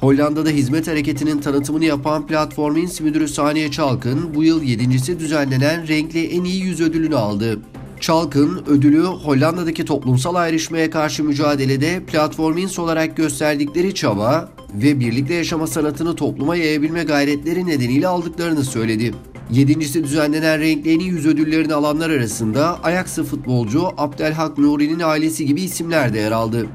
Hollanda'da hizmet hareketinin tanıtımını yapan platform ins müdürü Saniye Çalkın bu yıl yedincisi düzenlenen renkli en iyi yüz ödülünü aldı. Çalkın ödülü Hollanda'daki toplumsal ayrışmaya karşı mücadelede platform ins olarak gösterdikleri çaba ve birlikte yaşama sanatını topluma yayabilme gayretleri nedeniyle aldıklarını söyledi. Yedincisi düzenlenen renkli en iyi yüz ödüllerini alanlar arasında Ajax'ı futbolcu Abdelhak Nuri'nin ailesi gibi isimler de yer aldı.